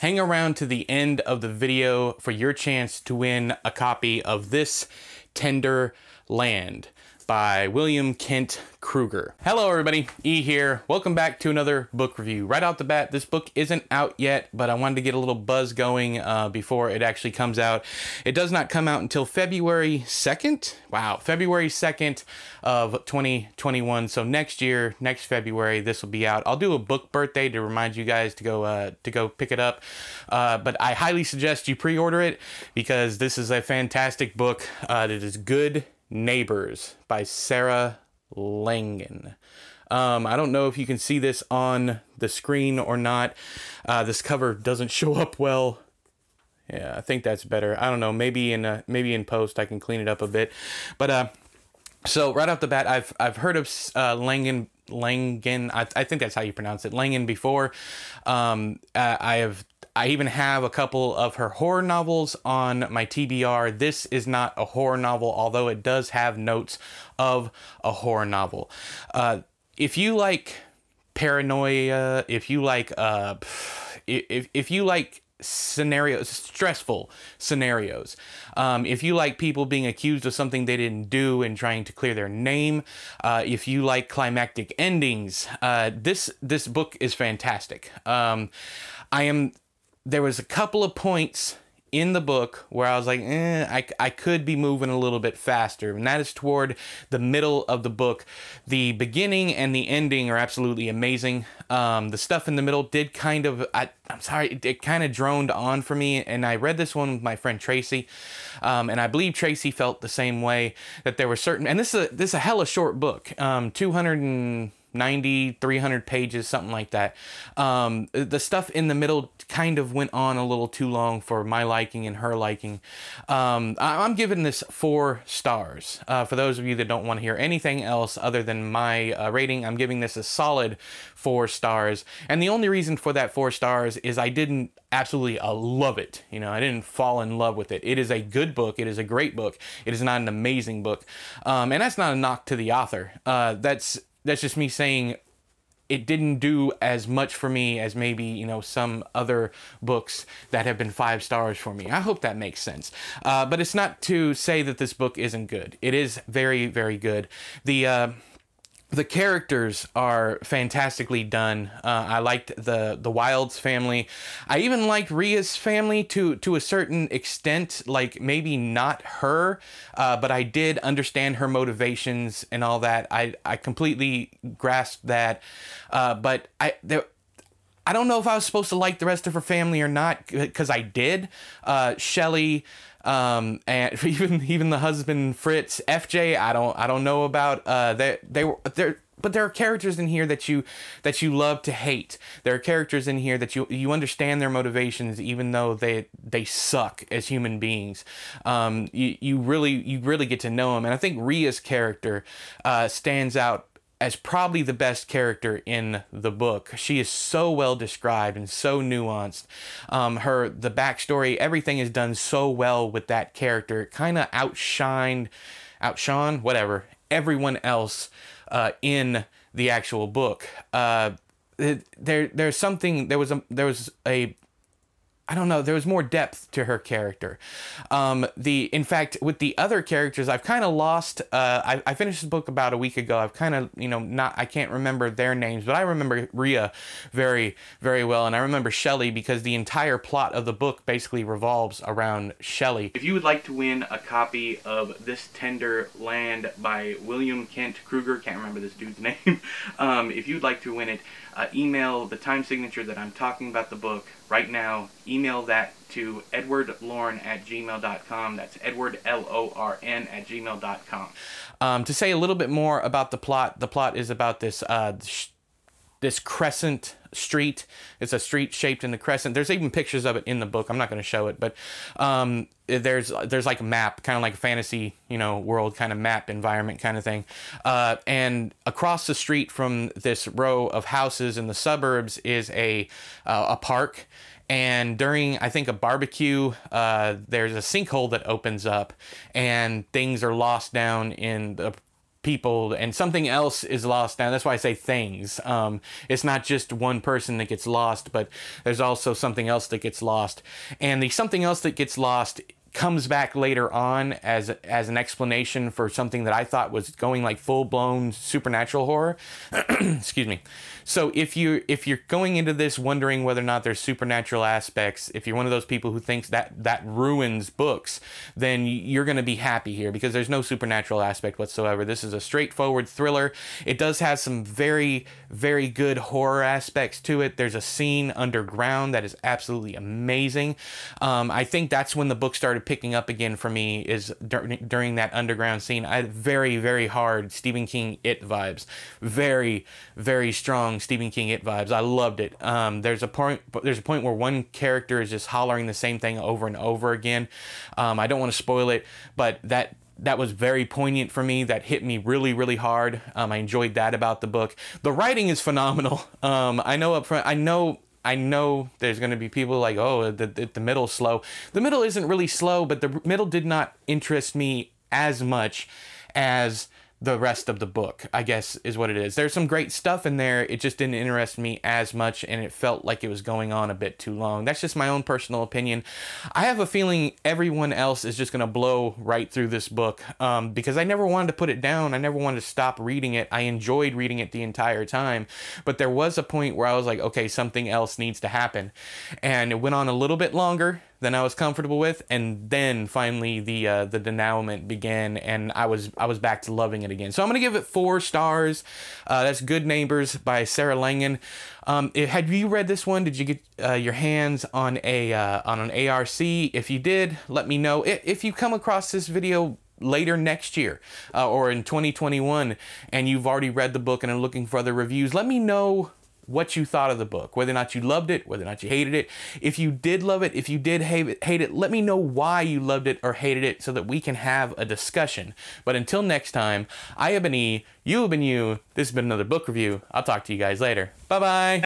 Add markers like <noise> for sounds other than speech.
hang around to the end of the video for your chance to win a copy of this Tender Land by William Kent Krueger. Hello everybody, E here. Welcome back to another book review. Right out the bat, this book isn't out yet, but I wanted to get a little buzz going uh, before it actually comes out. It does not come out until February 2nd. Wow, February 2nd of 2021. So next year, next February, this will be out. I'll do a book birthday to remind you guys to go uh, to go pick it up. Uh, but I highly suggest you pre-order it because this is a fantastic book. Uh, it is good Neighbors by Sarah Langan. Um, I don't know if you can see this on the screen or not. Uh, this cover doesn't <laughs> show up well. Yeah, I think that's better. I don't know. Maybe in uh, maybe in post I can clean it up a bit. But uh, so right off the bat, I've I've heard of uh, Langan Langan. I, I think that's how you pronounce it. Langan before. Um, uh, I have I even have a couple of her horror novels on my TBR. This is not a horror novel, although it does have notes of a horror novel. Uh, if you like paranoia, if you like, uh, if, if you like scenarios, stressful scenarios. Um, if you like people being accused of something they didn't do and trying to clear their name, uh, if you like climactic endings, uh, this this book is fantastic. Um, I am there was a couple of points in the book where I was like, eh, I, I could be moving a little bit faster. And that is toward the middle of the book. The beginning and the ending are absolutely amazing. Um, the stuff in the middle did kind of, I, I'm sorry, it, it kind of droned on for me. And I read this one with my friend Tracy. Um, and I believe Tracy felt the same way that there were certain, and this is a, this is a hella short book, um, 200 and 90 300 pages something like that. Um, the stuff in the middle kind of went on a little too long for my liking and her liking. Um, I- am giving this four stars. Uh, for those of you that don't want to hear anything else other than my uh, rating i'm giving this a solid four stars. And the only reason for that four stars is i didn't absolutely uh, love it. You know i didn't fall in love with it. It is a good book. It is a great book. It is not an amazing book. Um, and that's not a knock to the author. Uh, that's that's just me saying it didn't do as much for me as maybe you know some other books that have been five stars for me. I hope that makes sense. Uh, but it's not to say that this book isn't good. It is very very good. The uh, the characters are fantastically done. Uh, I liked the the Wildes family. I even liked Rhea's family to to a certain extent. Like maybe not her, uh, but I did understand her motivations and all that. I I completely grasped that. Uh, but I there. I don't know if I was supposed to like the rest of her family or not, because I did. Uh, Shelly, um, and <laughs> even even the husband Fritz, FJ, I don't I don't know about. Uh, they they were there, but there are characters in here that you that you love to hate. There are characters in here that you you understand their motivations, even though they they suck as human beings. Um, you you really you really get to know them, and I think Rhea's character uh, stands out as probably the best character in the book. She is so well described and so nuanced. Um, her the backstory, everything is done so well with that character. It kind of outshined, outshone, whatever everyone else uh, in the actual book. Uh, there, there's something. There was a there was a I don't know. There was more depth to her character. Um, the in fact, with the other characters, I've kind of lost. Uh, I, I finished the book about a week ago. I've kind of you know not. I can't remember their names, but I remember Rhea very very well, and I remember Shelly because the entire plot of the book basically revolves around Shelly. If you would like to win a copy of This Tender Land by William Kent Krueger, can't remember this dude's <laughs> name. um, if you'd like to win it, uh, email the time signature that I'm talking about the book right now. Email that to edwardlorn at gmail.com. That's edward, L-O-R-N, at gmail.com. Um, to say a little bit more about the plot, the plot is about this, uh, this crescent street. It's a street shaped in the crescent. There's even pictures of it in the book. I'm not going to show it, but um, there's there's like a map, kind of like a fantasy, you know, world kind of map environment kind of thing. Uh, and across the street from this row of houses in the suburbs is a uh, a park. And during, I think, a barbecue, uh, there's a sinkhole that opens up, and things are lost down in the people and something else is lost. Now that's why i say things. Um, it's not just one person that gets lost but there's also something else that gets lost. And the something else that gets lost comes back later on as as an explanation for something that I thought was going like full blown supernatural horror. <clears throat> Excuse me. So if you if you're going into this wondering whether or not there's supernatural aspects, if you're one of those people who thinks that that ruins books, then you're going to be happy here because there's no supernatural aspect whatsoever. This is a straightforward thriller. It does have some very very good horror aspects to it. There's a scene underground that is absolutely amazing. Um, I think that's when the book started started picking up again for me is dur- during that underground scene. I had very, very hard Stephen King It vibes. Very, very strong Stephen King It vibes. I loved it. Um, there's a point. There's a point where one character is just hollering the same thing over and over again. Um, I don't want to spoil it, but that that was very poignant for me. That hit me really, really hard. Um, I enjoyed that about the book. The writing is phenomenal. <laughs> Um, I know up front. I know I know there's going to be people like, oh, the, the, the middle's slow. The middle isn't really slow, but the middle did not interest me as much as the rest of the book, I guess is what it is. There's some great stuff in there. It just didn't interest me as much and it felt like it was going on a bit too long. That's just my own personal opinion. I have a feeling everyone else is just going to blow right through this book um, because I never wanted to put it down. I never wanted to stop reading it. I enjoyed reading it the entire time. But there was a point where I was like, okay, something else needs to happen. And it went on a little bit longer than I was comfortable with, and then finally the uh, the denouement began, and I was I was back to loving it again. So I'm gonna give it four stars. Uh, that's Good Neighbors by Sarah Langan. Um, it, had you read this one? Did you get uh, your hands on a uh, on an ARC? If you did, let me know. If you come across this video later next year uh, or in 2021 and you've already read the book and are looking for other reviews, let me know what you thought of the book, whether or not you loved it, whether or not you hated it. If you did love it, if you did hate it, hate it, let me know why you loved it or hated it so that we can have a discussion. But until next time, I have been E, you have been you. This has been another book review. I'll talk to you guys later. Bye bye.